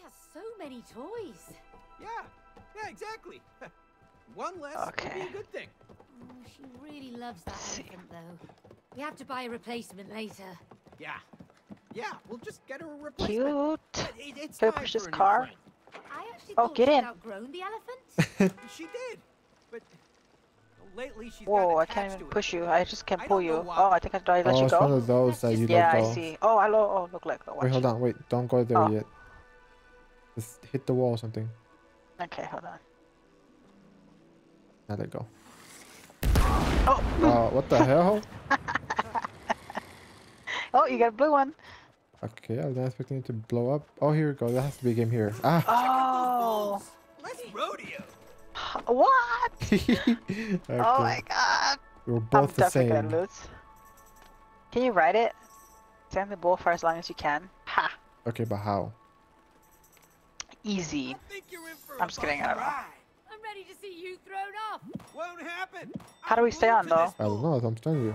She has so many toys. Yeah, yeah, exactly. One less would be a good thing. Oh, she really loves that Let's see. elephant, though. We have to buy a replacement later. Yeah, yeah, we'll just get her a replacement. Cute. It- it- it's Can we time push this car? I actually Oh, get in. outgrown the elephant. She did, but lately she's Whoa, I can't even to it. push you. I just can't I pull you. why. Oh, I think I, do I let oh, you it's one go? of those that you Yeah, let I go. see. Oh, hello. oh, look like the watch. Wait, hold on. Wait, don't go there Oh. yet. Just hit the wall or something. Okay, hold on. Now let go. Oh, Uh, what the hell? oh, you got a blue one. Okay, I was not expecting it to blow up. Oh, here we go. That has to be a game here. Ah! Oh, Let's rodeo. what? okay. Oh my god. We were I'm both the definitely same. gonna lose. Can you ride it? Stand the ball for as long as you can. Ha! Okay, but how? Easy. I think you're in for I'm just kidding, I don't know. I'm ready to see you thrown off. Won't happen. How do we stay on, though? I don't bull. know. I'm telling you.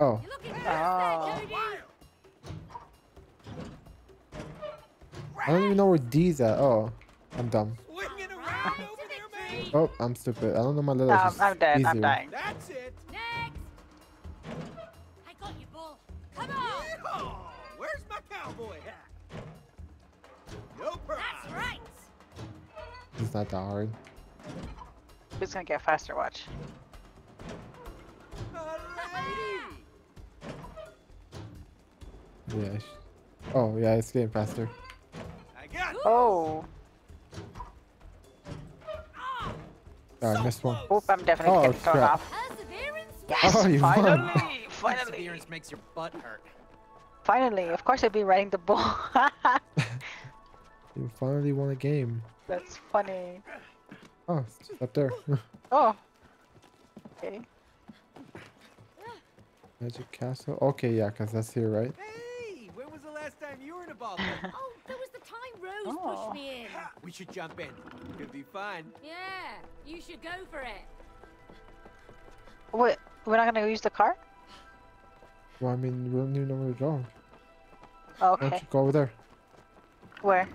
Oh, You're looking good Oh. I don't even know where D's at. Oh, I'm dumb. Swinging around over there, man. Oh, I'm stupid. I don't know my letters. Um, I'm dead. I'm easier. dying. Not that hard. Who's gonna get faster? Watch. Yeah. Oh, yeah, it's getting faster. I got. Oh. Oh, I missed one. Oop, I'm definitely Oh, getting thrown crap. off. Perseverance. Yes, Oh, you won. finally! Finally! Perseverance makes your butt hurt. Finally! Of course I'd be riding the bull. You finally won a game. That's funny. Oh, it's up there. Oh. Okay. Magic Castle. Okay, yeah, because that's here, right? Hey, when was the last time you were in a ball? Oh, that was the time Rose Oh. pushed me in. We should jump in. It'll be fun. Yeah, you should go for it. Wait, we're not gonna use the car? Well, I mean, we don't even know where to go. Oh, Why don't okay. you go over there? Where?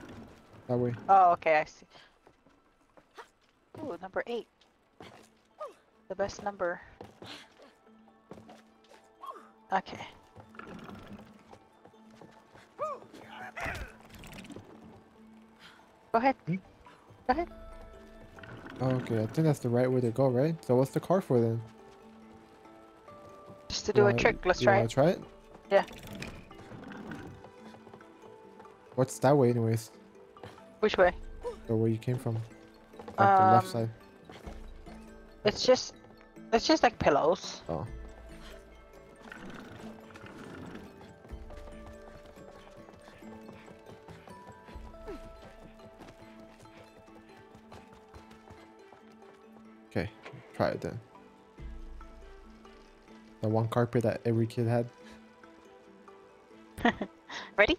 That way. Oh, okay, I see. Ooh, number eight. The best number. Okay. Go ahead. Hmm? Go ahead. Okay, I think that's the right way to go, right? So what's the car for then? Just to do a trick. Let's try it. try it? Yeah. What's that way, anyways? Which way? The way you came from? Like the left Um, side. It's just, it's just like pillows. Oh. Okay, try it then. The one carpet that every kid had. Ready?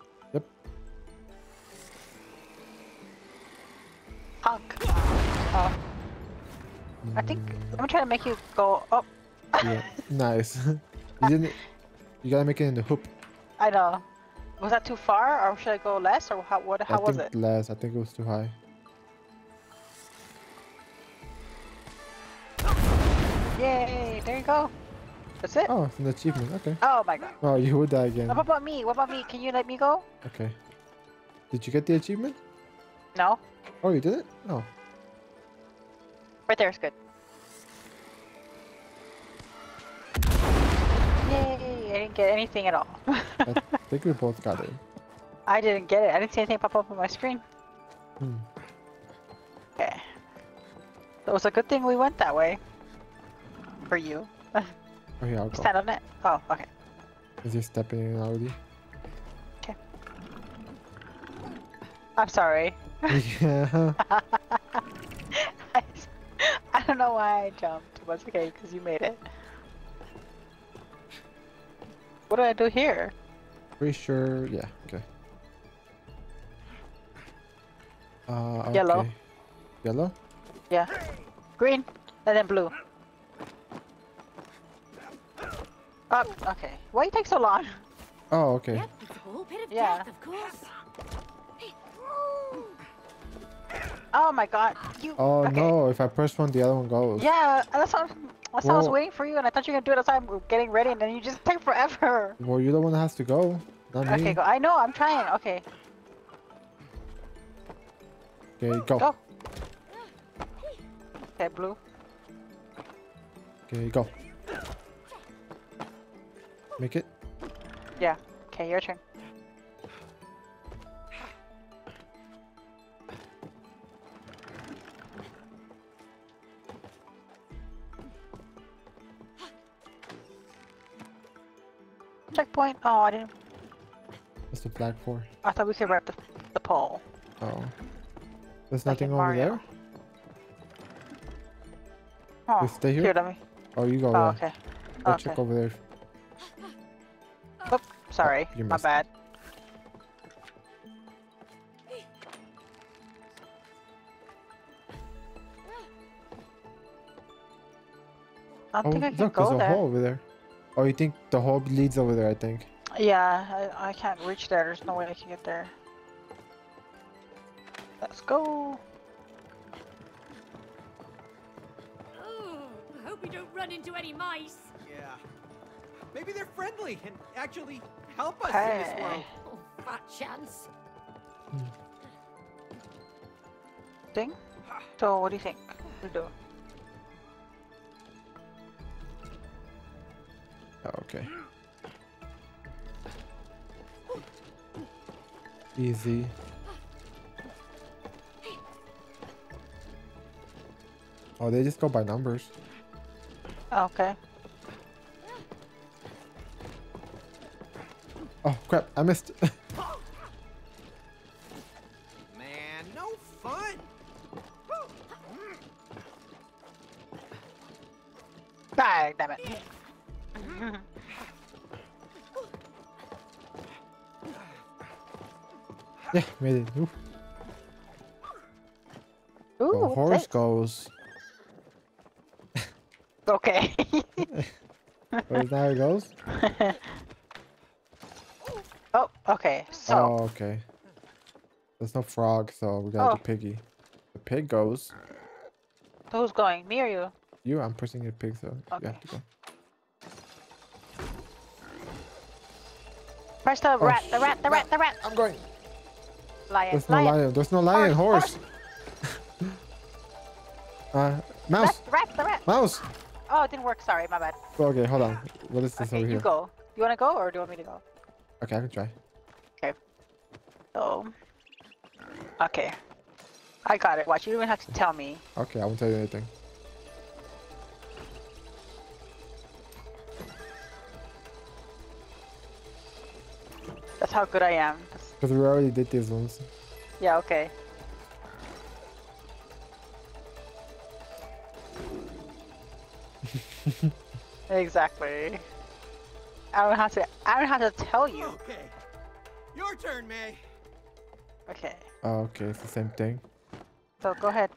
Honk. Oh, uh, I think I'm trying to make you go up. Yeah, nice. you didn't. You gotta make it in the hoop. I know. Was that too far, or should I go less, or how? What? How I was it? less. I think it was too high. Yay! There you go. That's it. Oh, it's an achievement. Okay. Oh my god. Oh, you would die again. What about me? What about me? Can you let me go? Okay. Did you get the achievement? No. Oh, you did it? Oh. Right there is good. Yay! I didn't get anything at all. I think we both got it. I didn't get it. I didn't see anything pop up on my screen. Hmm. Okay. It was a good thing we went that way. For you. Oh, yeah, I'll go. Stand on it. Oh, okay. Is he stepping in already? Okay. I'm sorry. Yeah. I, I don't know why I jumped, but it's okay because you made it. What do I do here? Pretty sure. Yeah. Okay. Uh, Yellow. okay. Yellow? Yeah. Green, and then blue. Up. Okay. Why you take so long? Oh, okay. Yep, it's a ball pit of Yeah. death, of course. Oh my god. You. Oh okay. no! If I press one, the other one goes. Yeah, that's what, that's what I was waiting for you, and I thought you were gonna do it as I'm getting ready, and then you just take forever. Well, you're the one that has to go, not me. Okay, go. I know. I'm trying. Okay, Okay, go. go. Okay, blue. Okay, go. Make it. Yeah. Okay, your turn. Checkpoint. Oh, I didn't. What's the flag for? I thought we could wrap the, the pole. Oh. There's Like nothing over Mario. there? Oh, We stay here? Here, let me. Oh, you go Oh, there. okay. Go oh, okay. check over there. Oop, sorry. you My bad. I don't Oh, think I can look, there's go a hole over there. Oh, you think the hole leads over there, I think. Yeah, I, I can't reach there. There's no way I can get there. Let's go. Oh, I hope we don't run into any mice. Yeah. Maybe they're friendly and actually help us in this Hey. world. Oh, fat chance. Thing? So, what do you think we do? Okay. Easy. Oh, they just go by numbers. Okay. Oh, crap. I missed. Man, no fun. Ah, damn it. Yeah, made it. Ooh. The Ooh, horse goes. Okay. Where's now it goes? oh, okay. So, Oh, okay. There's no frog, so we got Oh. the piggy. The pig goes. who's going? Me or you? You, I'm pressing your pig, so you Okay. have to go. Press the Oh, rat, the rat, the rat, the rat. I'm going. Lion, There's no lion. lion. There's no lion. Horse, Horse. uh, mouse. Rat, the rat, the rat. Mouse. Oh, it didn't work. Sorry, my bad. Okay, hold on. What is this Okay, over here? you here? go. You wanna go or do you want me to go? Okay, I can try. Okay. So, okay. I got it. Watch, you don't even have to tell me. Okay, I won't tell you anything. That's how good I am. Because we already did these ones. yeah, okay. exactly. I don't have to. I don't have to tell you. Okay. Your turn, May. Okay. Oh, okay, it's the same thing. So go ahead.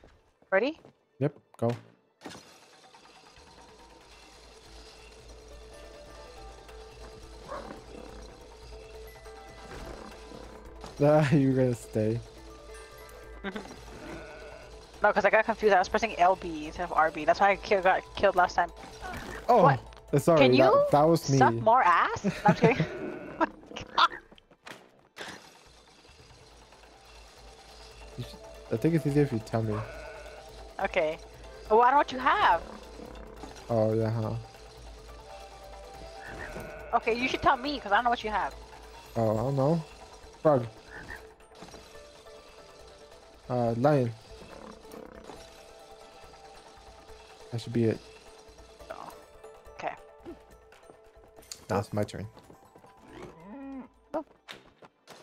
Ready? Yep, go. Ah, you're gonna stay. No, because I got confused. I was pressing LB instead of RB. That's why I kill, got killed last time. Oh, What? sorry, Can that, you that was me. Suck more ass? No, I'm kidding. Should- I think it's easier if you tell me. okay. Oh, I don't know what you have. Oh, yeah, huh? Okay, you should tell me because I don't know what you have. Oh, I don't know. Frog. Uh, lion. That should be it. Okay. Now it's my turn.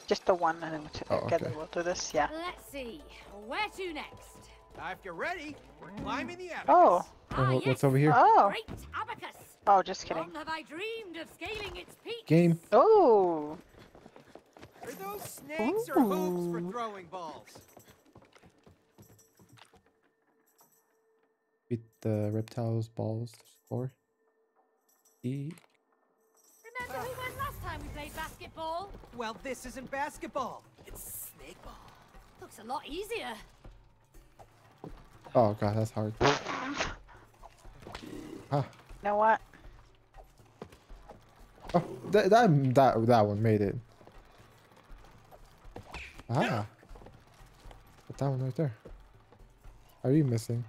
Just the one, and then Oh, together okay. we'll do this. Yeah. Let's see. Where to next? Uh, if you're ready, we're climbing the abacus. Oh. Oh, Ah, wh- yes. what's over here? Oh. Great abacus. Oh, just kidding. Long have I dreamed of scaling its peak. Game. Oh. Are those snakes or hoops for throwing balls? The reptiles balls to score. E. Remember who won last time we played basketball? Well, this isn't basketball. It's snake ball. Looks a lot easier. Oh god, that's hard. Huh. You know what? Oh, that that that that one made it. Ah. Put that one right there. Are you missing?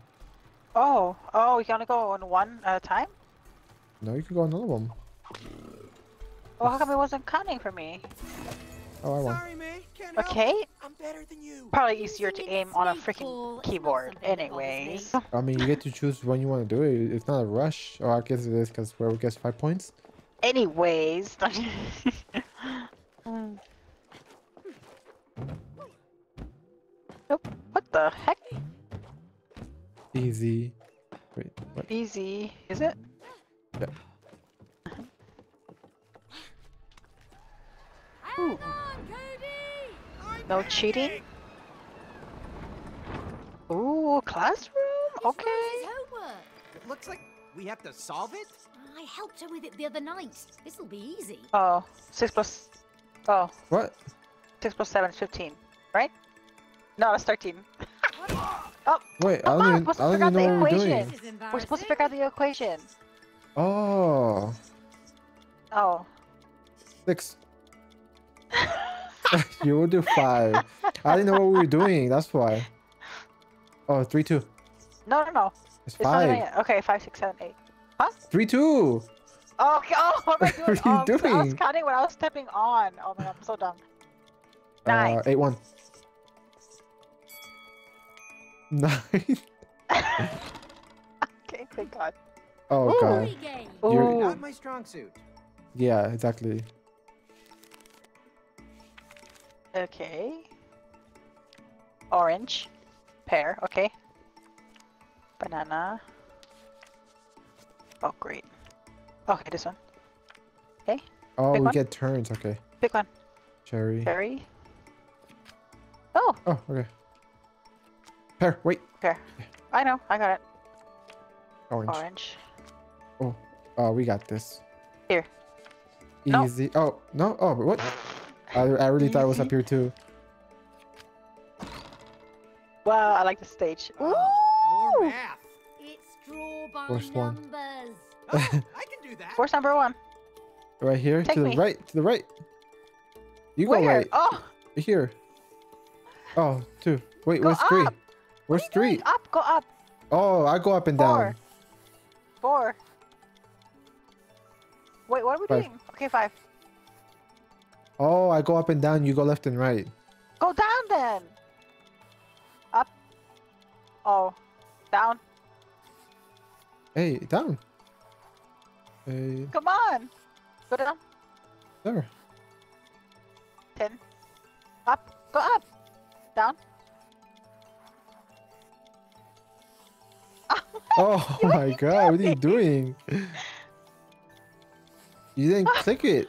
Oh, oh, you gonna go on one at a time? No, you could go on another one. Well, how come it wasn't counting for me? Oh, I won. Sorry, man. Can't Okay, it. I'm better than you. probably easier to aim on a freaking ball keyboard, something that bothers me. anyways. I mean, you get to choose when you want to do it. It's not a rush. Or I guess it is because whoever gets five points. Anyways. Hmm. Nope. What the heck? Easy. Wait, what? Easy, is it? Hang on, No cheating? again. Ooh, classroom? Okay. Homework. It looks like we have to solve it. I helped her with it the other night. This'll be easy. Oh, six plus. Oh, What? six plus seven is fifteen, right? No, that's thirteen. Wait, I don't on, even, I don't the even know what we're equation? doing. We're supposed to figure out the equation. Oh, Oh. six. you will do five. I didn't know what we were doing. That's why. Oh, three, two. No, no, no. It's It's five. Okay, five, six, seven, eight. Huh? Three, two. Oh, okay. Oh, what am I doing? What are you oh, I was counting when I was stepping on. Oh my god, I'm so dumb. Nine. Uh, eight, one. Nine. Okay, thank God. Oh Ooh. god. Free game. You're- Ooh. Not my strong suit. Yeah, exactly. Okay. Orange. Pear, okay. Banana. Oh, great. Okay, this one. Okay. Oh, Pick we one. get turns. Okay. Pick one. Cherry. Cherry. Oh, Oh, okay. Pear. Wait. I know. I got it. Orange. Orange. Oh, oh, we got this. Here. No. Easy. Oh no. Oh, what? I I really thought it was up here too. Wow, I like the stage. Oh, Ooh! more math. It's draw by First one. numbers. Oh, I can do that. Force number one? Right here, Take to the me. right, to the right. You go Where? right. Oh, Here. Oh, two. Wait, Go where's three? Where's what are you three? doing? Up, go up. Oh, I go up and Four. down. Four. Wait, what are we Five. doing? Okay, five. Oh, I go up and down. You go left and right. Go down then. Up. Oh, down. Hey, down. Hey, Come on. Go down. there. Ten. Up. Go up. Down. Oh my god, what are you doing? You didn't click it,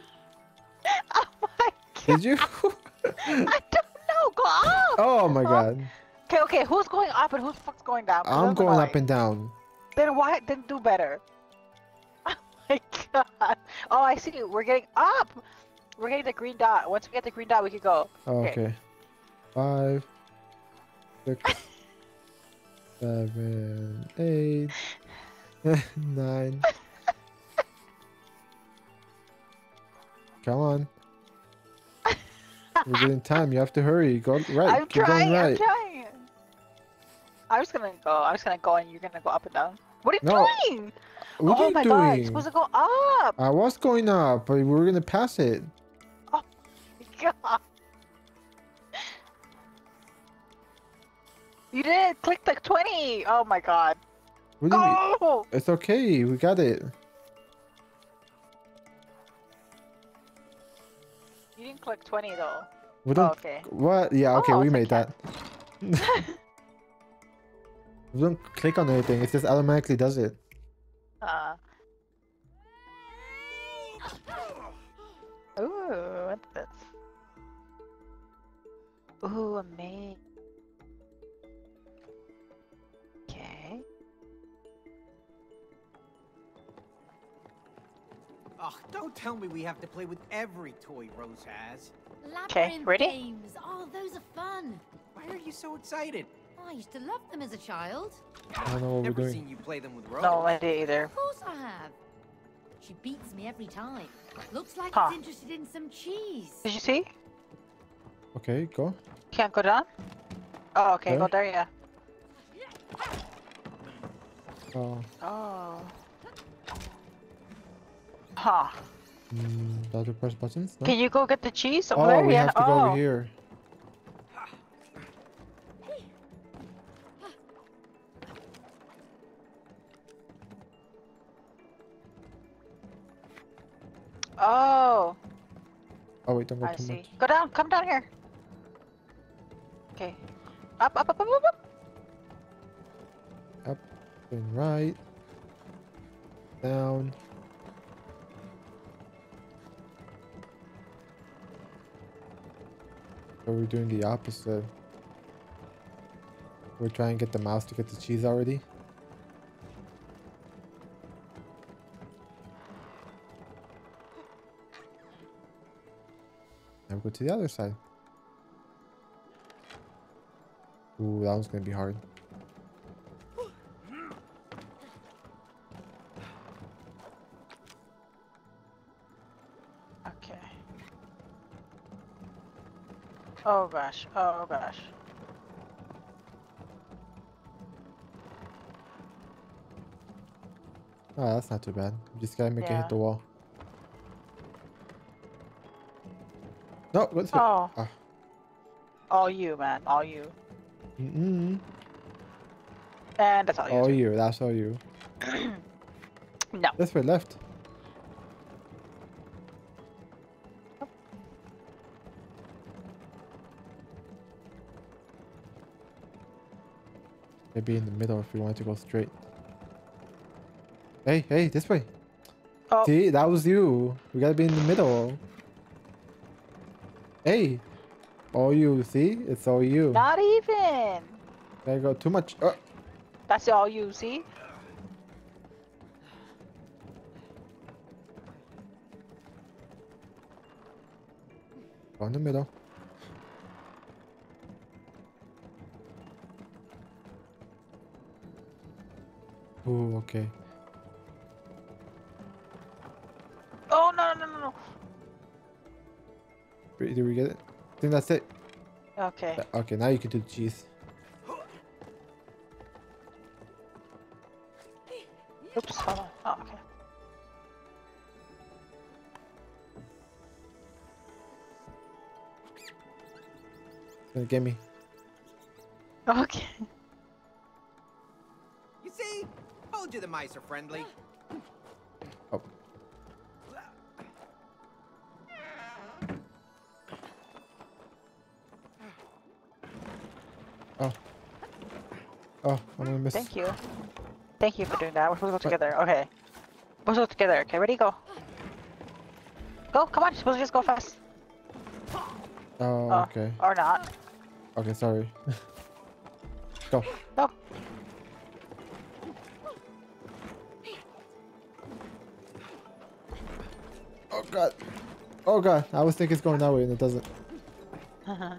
Oh my god. did you? I don't know. Go up. oh my god. Okay, okay. Who's going up and who's fuck's going down? I'm going up and down. Then why? Then do better. Oh my god. Oh, I see. We're getting up. We're getting the green dot. Once we get the green dot, we can go. Oh, Okay. okay. Five, six, seven, eight, nine. Come on. We're getting time. You have to hurry. Go right. I'm Keep trying. going I'm trying. I'm just gonna go. I'm just gonna go, and you're gonna go up and down. What are you No, doing? What oh are you my god! You're supposed to go up. I was going up, but we were gonna pass it. Oh, my God. You didn't click the 20. Oh my god. What? Oh! It's okay. We got it. You didn't click 20 though. We Oh, don't. okay. What? Yeah. Okay, Oh, we made that. we don't click on anything. It just automatically does it. Uh. Ooh, what's this? Ooh, a Oh, don't tell me we have to play with every toy Rose has. Okay, Labyrinth ready? games. Oh, those are fun. Why are you so excited? Oh, I used to love them as a child. I don't know what we're Never doing. seen you play them with Rose. No idea either. Of course I have. She beats me every time. Looks like Huh. she's interested in some cheese. Did you see? Okay, go. Can't go down? Oh, okay, go There? there, yeah. Oh, Oh. Huh. mm, have to press buttons? No? Can you go get the cheese over Oh, we yeah. have to go oh. over here. Oh, Oh wait, don't go I see. much. Go down, come down here. Okay. Up, up, up, up, up, up. Up and right. Down. So we're doing the opposite. We're trying to get the mouse to get the cheese already. Now we go to the other side. Ooh, that one's gonna be hard. Oh gosh, oh gosh. Oh, that's not too bad. Just gotta make it hit the wall. No, what's it? Oh. Ah. All you, man, all you. Mm-mm. And that's all you. All do. you, that's all you. No. This way, left. Maybe in the middle if we want to go straight. Hey, hey, this way. Oh. See, that was you. We gotta be in the middle. Hey. All you, see? It's all you. Not even. There you go too much. Uh, That's all you, see? go in the middle. Ooh, okay. Oh, no, no, no, no, Wait, Did we get it? I think that's it. Okay. Uh, Okay, now you can do the cheese. Oops, hold on. Oh, okay. Get me. Okay. Mice are friendly. Oh. Oh. Oh, I'm gonna miss. Thank you. Thank you for doing that. We're supposed to go together. Okay. We're supposed to go together. Okay, ready? Go. Go, come on. You're supposed to just go fast. Oh, Oh. okay. Or not. Okay, sorry. Go. Go. Oh god. I was thinking it's going that way and it doesn't.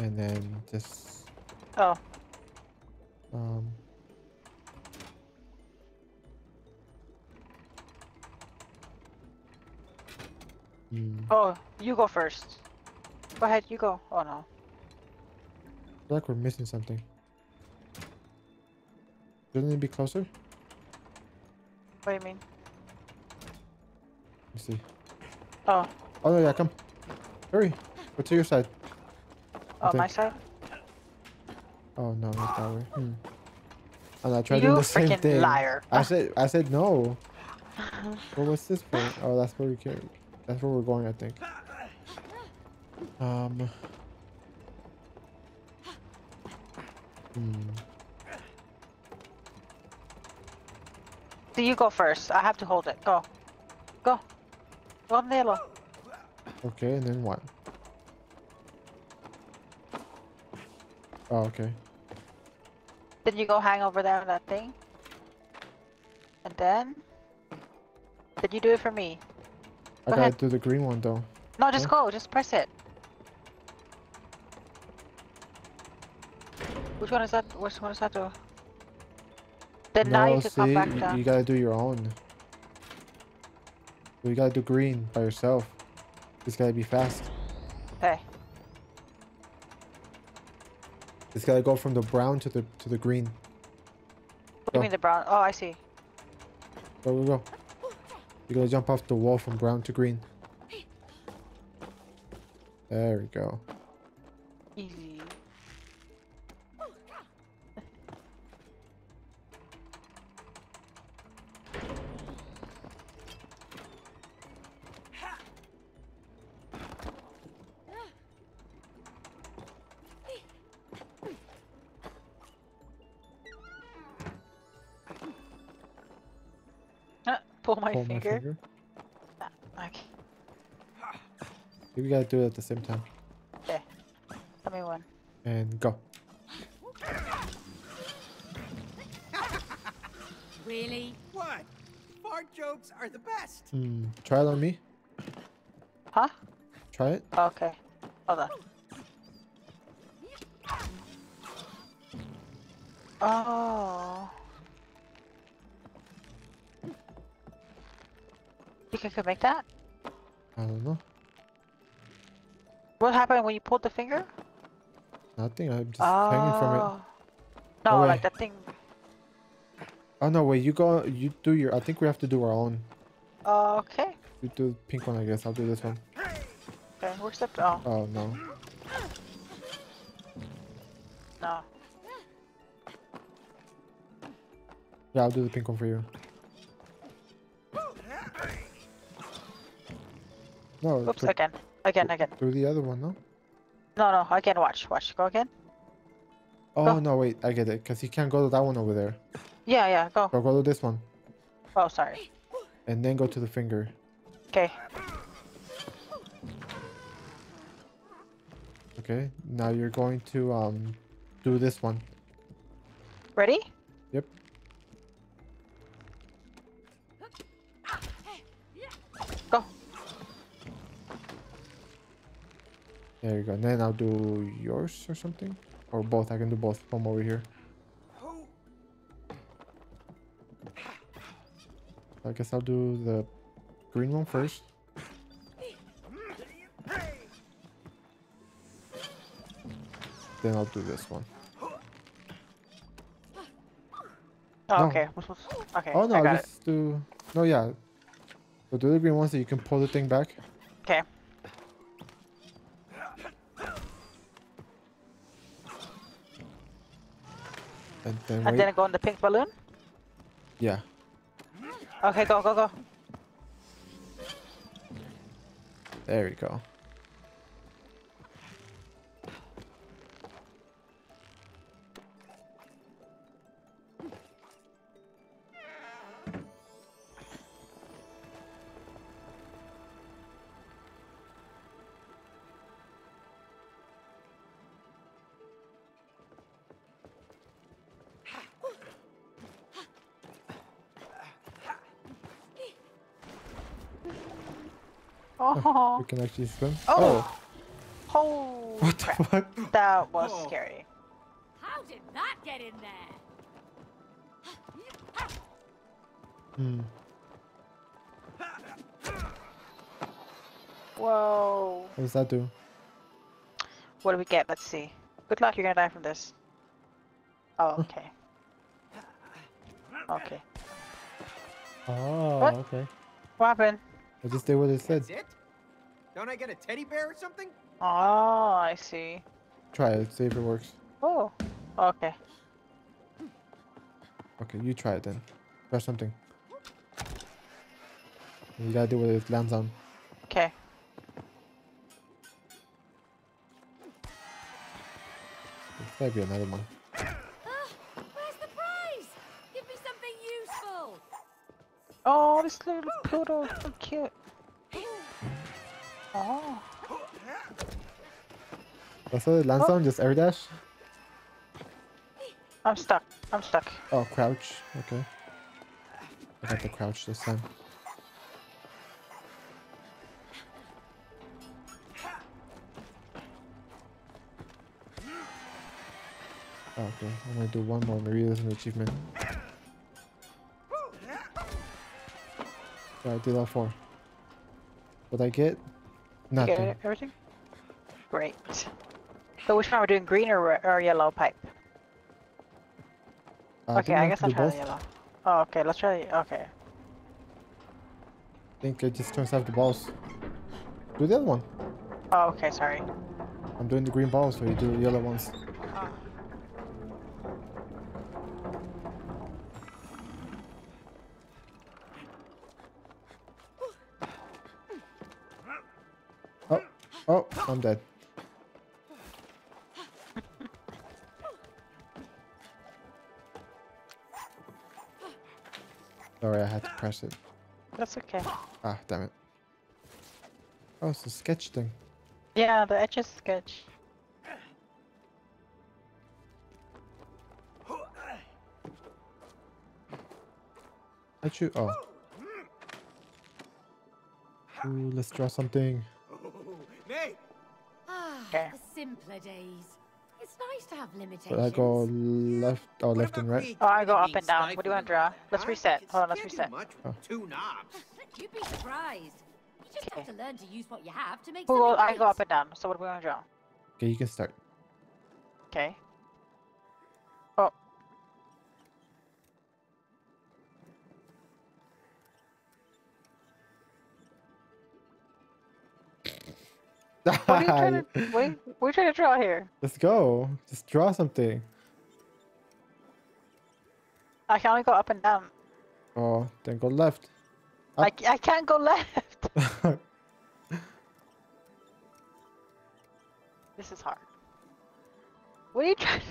And then just oh. um Hmm. Oh, you go first. Go ahead, you go. Oh no. I feel like we're missing something. Shouldn't it be closer? What do you mean? Let's see. Oh, Oh no, yeah, come. Hurry. Go to your side. oh, my side? Oh no, not that way. Hmm. I'm not trying to You do the same thing. liar. I said I said no. Well, what's this for? Oh, that's where we can. That's where we're going, I think. Um. Hmm. So you go first. I have to hold it. Go. Go. Go the. Okay, and then what? Oh, okay. Then you go hang over there on that thing. And then... Did you do it for me? I gotta ahead. do the green one though. No, just go. Just press it. Which one is that? Which one is that do? Then now no, you can see, come back you, down. you gotta do your own. You gotta do green by yourself. It's gotta be fast. Okay. It's gotta go from the brown to the to the green. What do you mean the brown? Oh, I see. Go go go. You gotta jump off the wall from brown to green. There we go. Easy. My Pull finger. my finger. Okay. We gotta do it at the same time. Okay. Tell me one. And go. Really? What? Fart jokes are the best. Hmm. Try it on me. Huh? Try it. Okay. Hold on. Oh. You can, make that? I don't know. What happened when you pulled the finger? Nothing. I'm just hanging from it. Oh. No, Oh, like that thing. Oh no, wait. You go. You do your. I think we have to do our own. Oh, okay. You do the pink one, I guess. I'll do this one. Okay, where's the... Oh, Oh no. no. Yeah, I'll do the pink one for you. No, Oops, again. Again, again. do the other one, no? No, no, again, watch, watch. Go again. Oh Go. no, wait. I get it. Cause you can't go to that one over there. Yeah, yeah, go. So go to this one, Oh, sorry. and then go to the finger. Okay. Okay. Now you're going to um do this one. Ready? Yep. There you go. And then I'll do yours or something, or both. I can do both from over here. I guess I'll do the green one first. Then I'll do this one. Oh, No. okay. Okay, Oh no, I I'll it. just do. No, yeah. So do the green one so you can pull the thing back. Okay. Then And wait. then go on the pink balloon? Yeah. Okay, go, go, go. There we go. Oh, We can actually swim. Oh. oh, What the crap. fuck? That was Oh. scary. How did that get in there? Hmm. Whoa. What does that do? What do we get? Let's see. Good luck, you're gonna die from this. Oh, okay. Okay. Oh, What? okay. What happened? I just did what it said. That's it? Don't I get a teddy bear or something? Oh, I see. Try it. See if it works. Oh, okay. Okay, you try it then. Press something. You gotta do what it lands on. Okay. There's gotta be another one. Oh, this little poodle so cute. Oh. That's what it lands Oh. on? Just air dash? I'm stuck. I'm stuck. Oh, crouch. Okay. I got the crouch this time. Oh, okay, I'm gonna do one more realism achievement. Yeah, I did all four. What I get? You Nothing. get everything? Great. So which one are we doing? Green or, or yellow pipe? Uh, okay, think I guess I'll try the yellow. Oh, okay, let's try the, okay. I think it just turns off the balls. Do the other one. Oh, okay, sorry. I'm doing the green balls, so you do the yellow ones. Oh, I'm dead. Sorry, I had to press it. That's okay. Ah, damn it. Oh, it's a sketch thing. Yeah, the edge is sketch. I shoot. Oh. Ooh, let's draw something. Nate, Okay. the simpler days. It's nice to have limitations. But I go left, oh, left and right. Oh, I go up and down. What do you want to draw? Let's reset. Hold on, let's can't reset. much Oh. Two knobs. You'd be surprised. You just have Okay. to learn to use what you have to make Who go, something I go up and down. So what do we want to draw? Okay, you can start. Okay. What are you trying to, what, what trying to draw here? Let's go. Just draw something. I can only go up and down. Oh, then go left. I, Up. I can't go left. This is hard. What are you trying to...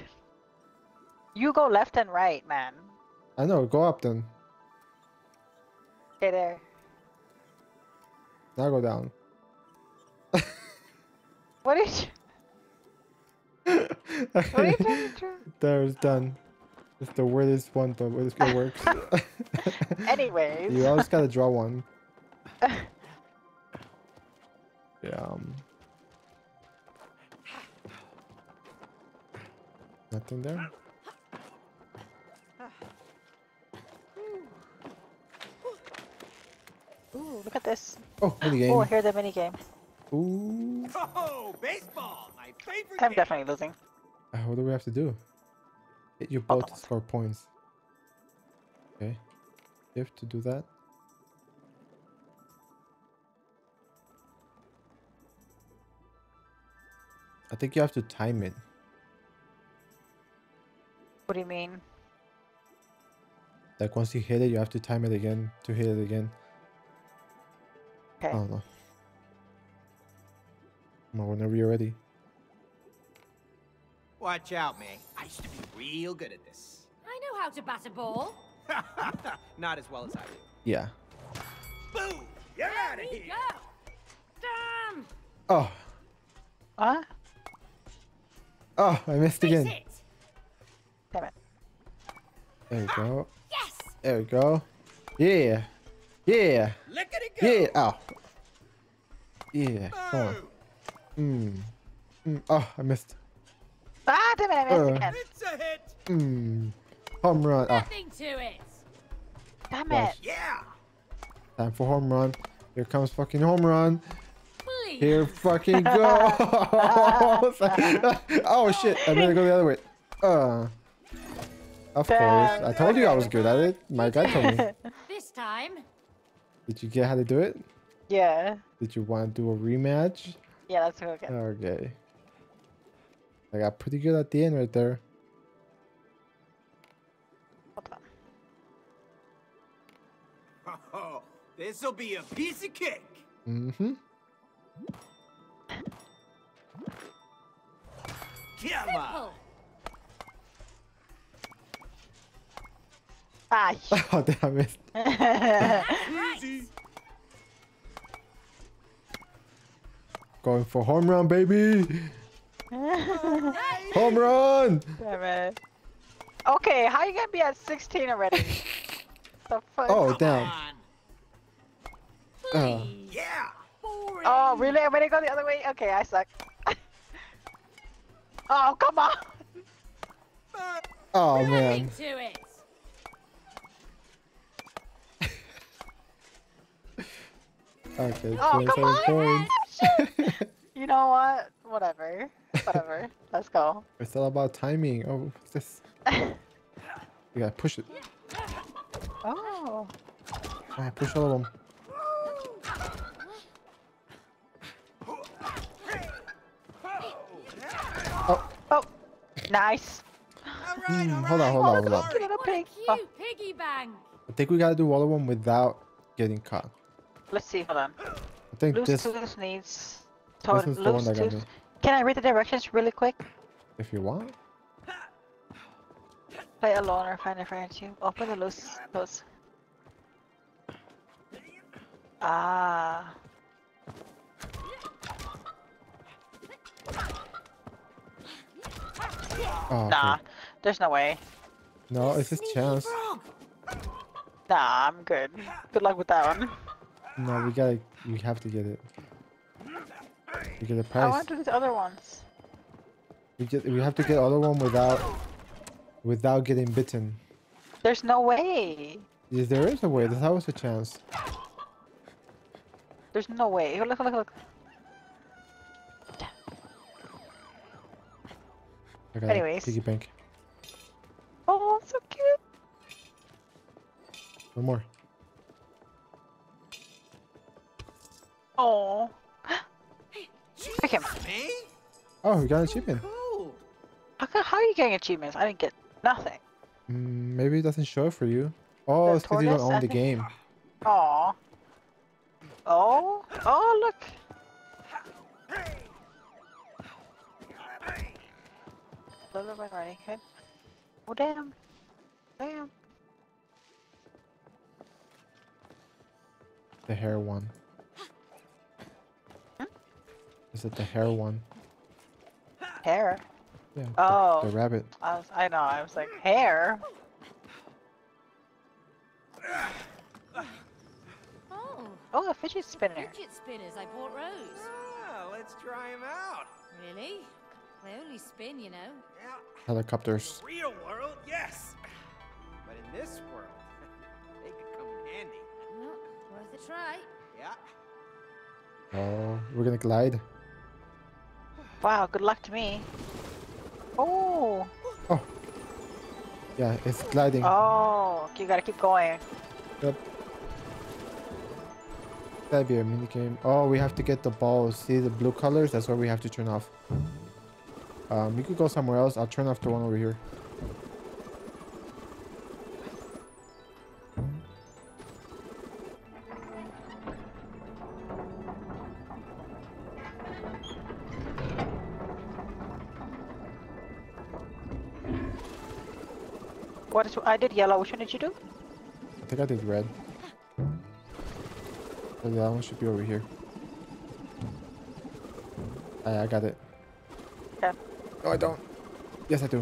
You go left and right, man. I know, go up then. Okay, there. Now go down. What is... What are you trying to draw? there, it's done. It's the weirdest one, but it still works. Anyways. you always gotta draw one. Yeah. Um, nothing there. Ooh, look at this. Oh, mini game. Oh, here's the mini game. Ooh. Oh, baseball, my favorite I'm game. definitely losing. Uh, what do we have to do? Hit your boat to score points. Okay. You have to do that. I think you have to time it. What do you mean? Like once you hit it, you have to time it again to hit it again. Okay. I don't know. Well, whenever you're ready. Watch out, man. I used to be real good at this. I know how to bat a ball. Not as well as I do. Yeah. Boom! You're out of here. go. Damn. Oh, What? oh, I missed Face again. it. Damn it. There you go. Yes. There we go. Yeah. Yeah. Look at it go. Yeah. Oh. Yeah. Come on. Boom. Mm. Mm. Oh, I missed. Ah, damn it, I missed Uh. again. It's a hit. Mm. Home run. Ah, Nothing to it. Damn Right. it. Yeah. time for home run. Here comes fucking home run. Please. Here fucking go. oh shit! I'm gonna go the other way. Uh. Of course. I told you I was good at it. My guy told me. This time. Did you get how to do it? yeah. Did you want to do a rematch? Yeah, let's go. Okay. I got pretty good at the end right there. Hold on. Oh, this'll be a piece of cake. Mm-hmm. Come on. Ah, Oh, damn, I missed. Right. Easy. Going for home run, baby! Home run! Damn it. Okay, how you gonna be at 16 already? the fuck? Oh, Come damn. Uh. Yeah. Boring. Oh, really? I'm gonna go the other way? Okay, I suck. oh, come on! Oh, Nothing man. to it. Okay, Oh, come 27 on! Points. You know what? Whatever. Whatever. Let's go. it's all about timing. Oh, what's this? You gotta push it. Oh. Ah, push all of them. Oh. Oh. Nice. all right, Hmm, all hold on, hold on, Oh, hold on. look at the What a pig. Oh, piggy bank. I think we gotta do all of them without getting caught. let's see. Hold on. I think Loose this tooth needs. this is the one loose that got me. Can I read the directions really quick? If you want. Play alone or find a friend to open the loose tooth. Ah. Oh, okay. Nah. There's no way. No, it's his Sneaky chance. Nah, I'm good. Good luck with that one. No, we gotta. We have to get it. You get a I prize. want to do the other ones. We get. We have to get other one without. Without getting bitten. There's no way. Yes, there is a way. There's always a chance. There's no way. Look, look, look. I got Anyways. Piggy bank. Oh, so cute. One more. Oh. Pick him. Me? Oh, we got an achievement. Cool. How, are you getting achievements? I didn't get nothing. Mm, maybe it doesn't show for you. Oh, The it's because you don't own I the think? game. Oh. Oh. Oh, look. Little Red Riding Hood. Oh, damn. Damn. The hare one. Huh? Is it the hare one? Hare. Yeah. Oh. The, rabbit. I was. I know. I was like hare. Oh, Oh, a fidget spinner. fidget spinners I bought Rose. Ah, let's try them out. Really? They only spin, you know. Yeah. Helicopters. The real world, yes. But in this world, they could come in handy. Well, worth a try. Yeah. Oh, we're gonna glide. Wow. Good luck to me. Oh. Oh. Yeah, it's gliding. Oh. You gotta keep going. Yep. That'd be a mini game. Oh, we have to get the balls. See the blue colors? That's what we have to turn off. Um, we could go somewhere else. I'll turn off the one over here. What is? I did yellow. Which one did you do? I think I did red. So that one should be over here. I, I got it. Okay. No, I don't. Yes, I do.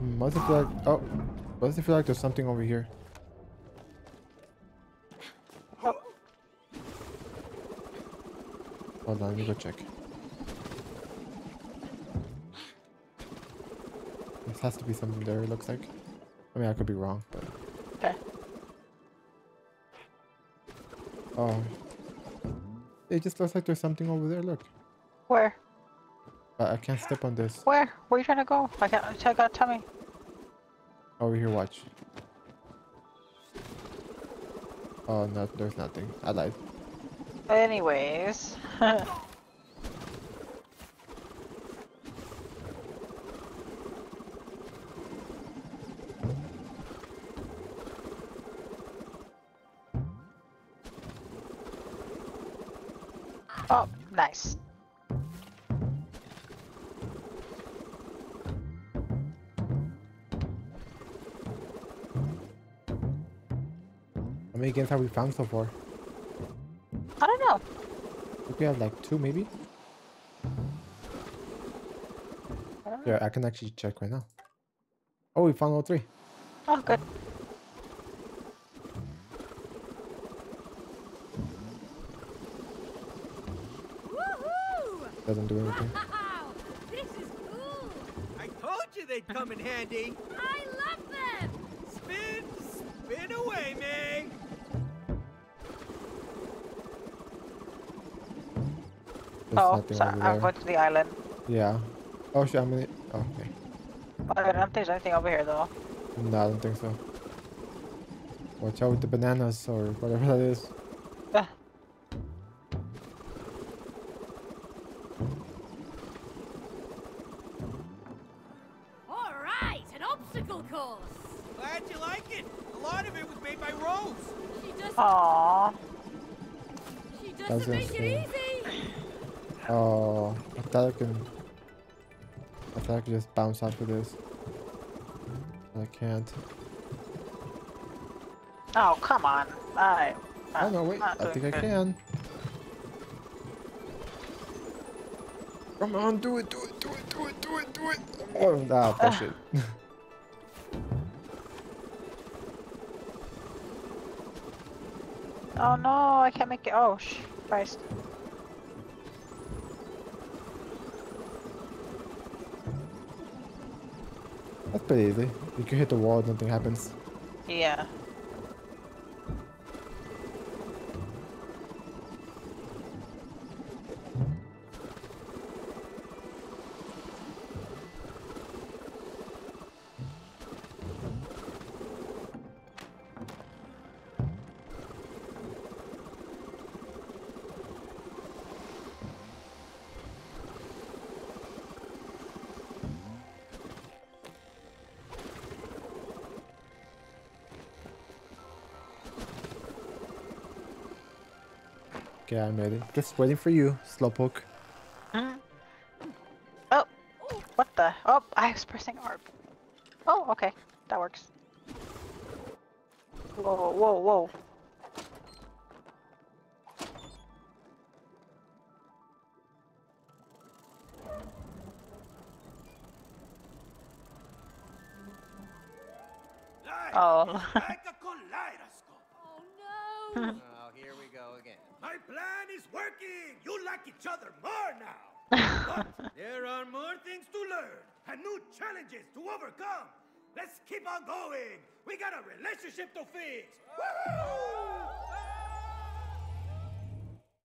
Hmm, does it feel like... Oh. It feel like there's something over here? Hold on, let me go check. This has to be something there, it looks like. I mean, I could be wrong, but... Okay. Oh. It just looks like there's something over there, look. Where? But I can't step on this. Where? Where are you trying to go? I can't. I tell me. Over here, watch. Oh, no, there's nothing. I lied. Anyways. oh, nice. How many games have we found so far? I we have like two, maybe. I. Yeah, I can actually check right now. Oh, we found all three. Oh, good. Doesn't do anything. Wow! This is cool! I told you they'd come in handy. I love them! Spin, spin away, Meg. Oh, sorry. I'm going to the island. Yeah. Oh shit, I'm in it. Oh, okay. I don't think there's anything over here though. No, I don't think so. Watch out with the bananas or whatever that is. I I could just bounce off of this. I can't. Oh, come on. I. Oh no, wait. I think I can. Come on, do it, do it, do it, do it, do it, do it. Oh, ah, bullshit. Oh no, I can't make it. Oh, sh Christ. Pretty easy. You can hit the wall, nothing happens. Yeah. Okay, I'm ready. Just waiting for you, Slowpoke. Hmm. Oh, what the? Oh, I was pressing ARP. Oh, okay, that works. Whoa, whoa, whoa. Oh. Let's keep on going. We got a relationship to fix. Woo!